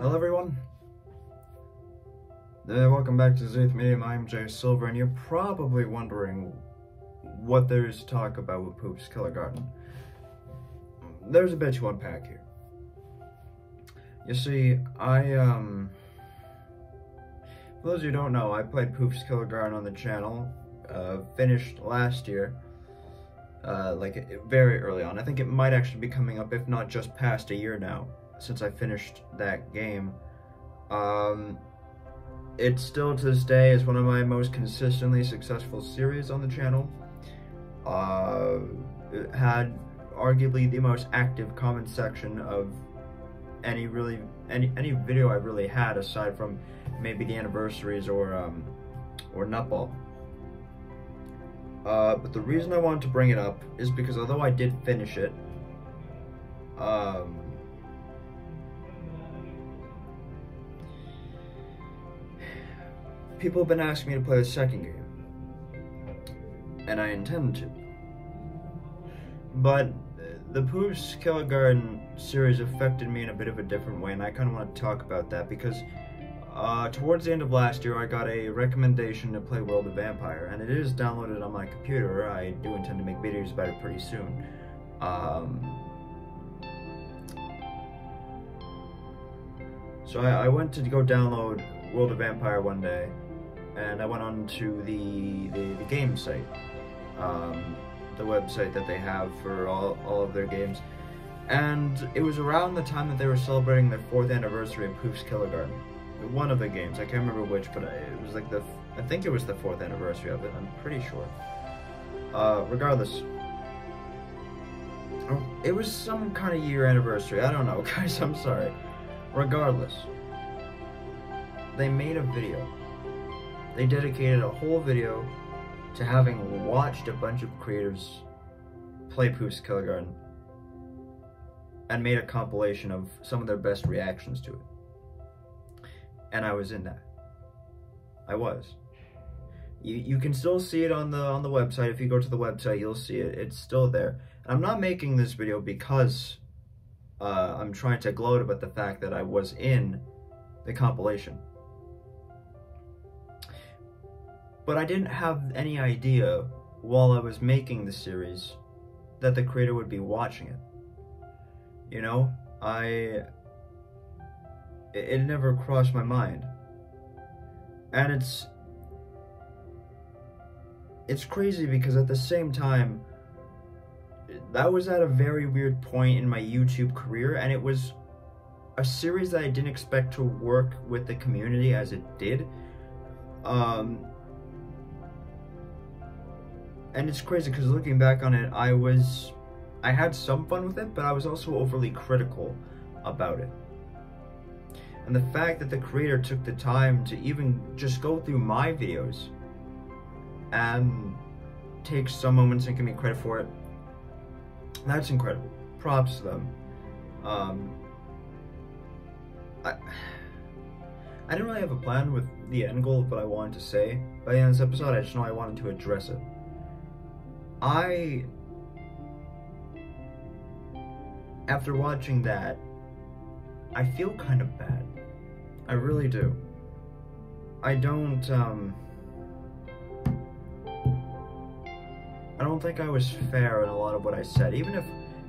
Hello everyone. Uh, welcome back to Zuth Medium. I'm Jay Silver, and you're probably wondering what there is to talk about with Poof's Garden. There's a bit to unpack here. You see, I, um... For those who don't know, I played Poof's Garden on the channel, uh, finished last year, uh, like, very early on. I think it might actually be coming up, if not just past a year now, since I finished that game. Um, it still to this day is one of my most consistently successful series on the channel. Uh, it had arguably the most active comment section of any really any any video I really had aside from maybe the anniversaries or um, or nutball. Uh, but the reason I wanted to bring it up is because although I did finish it, um, people have been asking me to play the second game, and I intend to. But the Poof's Garden series affected me in a bit of a different way, and I kind of want to talk about that because uh, towards the end of last year, I got a recommendation to play World of Vampire, and it is downloaded on my computer. I do intend to make videos about it pretty soon. Um, so I, I went to go download World of Vampire one day, and I went on to the, the, the game site, um, the website that they have for all, all of their games. And it was around the time that they were celebrating their fourth anniversary of Poof's Garden. One of the games, I can't remember which, but it was like the, I think it was the fourth anniversary of it, I'm pretty sure. Uh, regardless, oh, it was some kind of year anniversary, I don't know, guys, I'm sorry. Regardless, they made a video they dedicated a whole video to having watched a bunch of creators play Poof's Garden and made a compilation of some of their best reactions to it. And I was in that. I was. You, you can still see it on the on the website. If you go to the website, you'll see it. It's still there. And I'm not making this video because uh, I'm trying to gloat about the fact that I was in the compilation. But I didn't have any idea while I was making the series that the creator would be watching it. You know, I. It, never crossed my mind. And it's. It's crazy because at the same time, that was at a very weird point in my YouTube career, and it was a series that I didn't expect to work with the community as it did. Um, and it's crazy because looking back on it, I was, I had some fun with it, but I was also overly critical about it. And the fact that the creator took the time to even just go through my videos and take some moments and give me credit for it, that's incredible. Props to them. Um, I, I didn't really have a plan with the end goal of what I wanted to say by the end of this episode. I just know I wanted to address it. I, after watching that, I feel kind of bad. I really do. I don't, um, I don't think I was fair in a lot of what I said. Even if,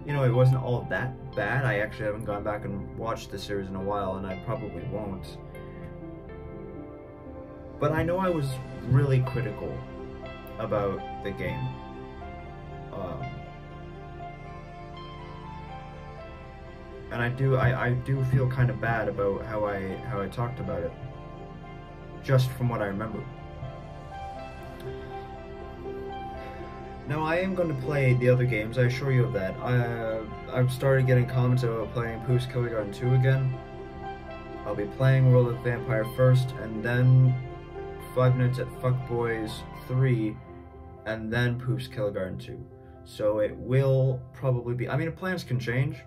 you know, it wasn't all that bad, I actually haven't gone back and watched the series in a while, and I probably won't. But I know I was really critical about the game. Um, and I do I, I do feel kind of bad about how I how I talked about it just from what I remember. Now I am going to play the other games, I assure you of that. I, uh, I've started getting comments about playing Poof's Garden 2 again. I'll be playing World of Vampire first, and then 5 Minutes at Fuckboys 3, and then Poops Garden 2. So it will probably be, I mean, plans can change.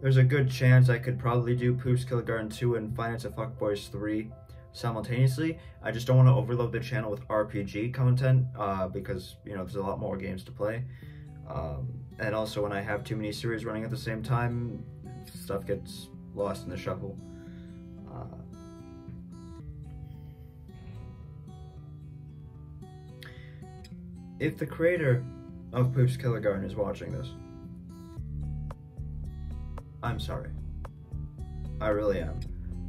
there's a good chance I could probably do Poof's Killergarten 2 and Five Nights at Fuckboys 3 simultaneously. I just don't want to overload the channel with RPG content uh, because, you know, there's a lot more games to play. Um, and also when I have too many series running at the same time, stuff gets lost in the shuffle. Uh, if the creator of Poof's Killergarten is watching this, I'm sorry. I really am.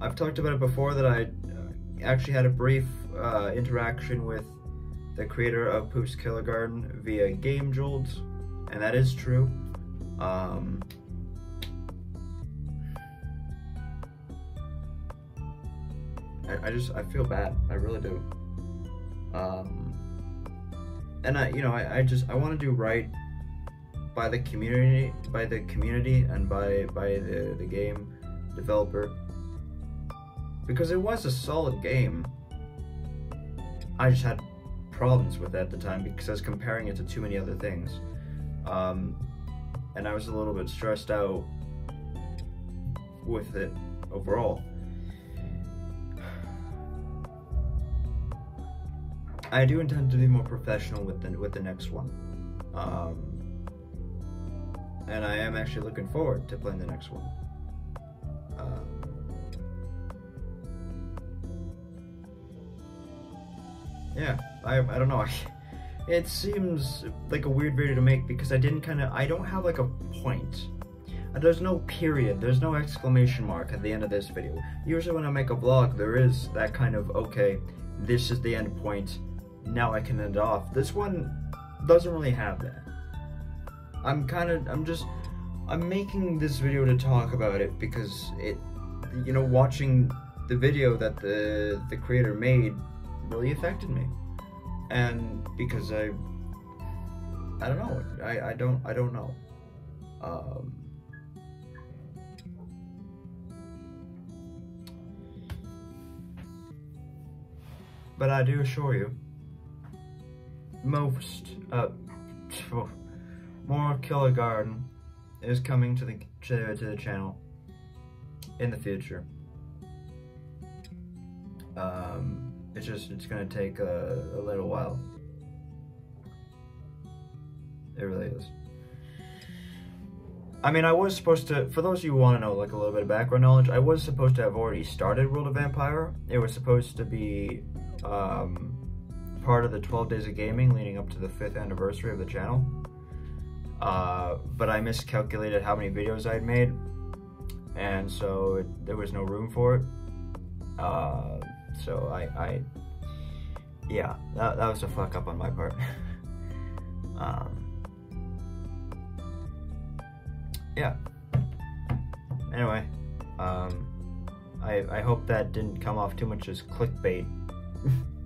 I've talked about it before that I uh, actually had a brief uh, interaction with the creator of Poof's Killergarten via Game Jolt, and that is true. Um, I, I, just I feel bad. I really do. Um, and I, you know, I, I just I want to do right by the community, by the community, and by by the the game developer because it was a solid game. I just had problems with it at the time because I was comparing it to too many other things, um, and I was a little bit stressed out with it overall. I do intend to be more professional with the with the next one. Um, and I am actually looking forward to playing the next one. Uh, yeah, I, I don't know. it seems like a weird video to make because I didn't kind of, I don't have like a point. There's no period, there's no exclamation mark at the end of this video. Usually when I make a vlog, there is that kind of, okay, this is the end point, now I can end off. This one doesn't really have that. I'm kind of, I'm just, I'm making this video to talk about it because it, you know, watching the video that the, the creator made really affected me. And because I, I don't know, I, I don't, I don't know. Um, but I do assure you, most, uh, more Kindergarten is coming to the to, to the channel in the future. Um, it's just it's gonna take a, a little while. It really is. I mean, I was supposed to, for those of you who want to know like a little bit of background knowledge, I was supposed to have already started World of Vampire. It was supposed to be um, part of the 12 Days of Gaming leading up to the 5th anniversary of the channel. Uh, but I miscalculated how many videos I'd made, and so it, there was no room for it. Uh, so I, I, yeah, that, that was a fuck up on my part. um, yeah. Anyway, um, I, I hope that didn't come off too much as clickbait.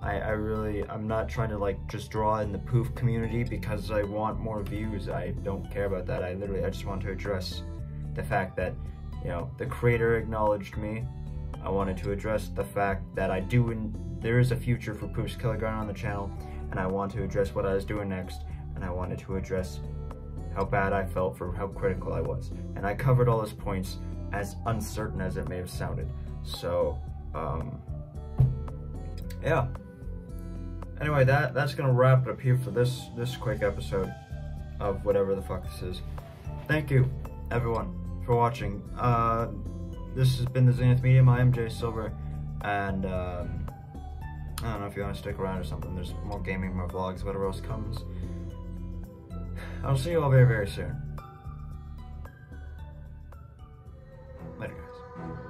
I, I really, I'm not trying to like just draw in the poof community because I want more views. I don't care about that. I literally, I just want to address the fact that, you know, the creator acknowledged me. I wanted to address the fact that I do, there is a future for Poof's Killergarten on the channel, and I want to address what I was doing next, and I wanted to address how bad I felt for how critical I was. And I covered all those points as uncertain as it may have sounded. So, um, yeah. Anyway, that that's gonna wrap it up here for this this quick episode of whatever the fuck this is. Thank you, everyone, for watching. Uh, this has been the Zenith Medium. I am Jay Silver, and um, I don't know if you want to stick around or something. There's more gaming, more vlogs, whatever else comes. I'll see you all very, very soon. Later, guys.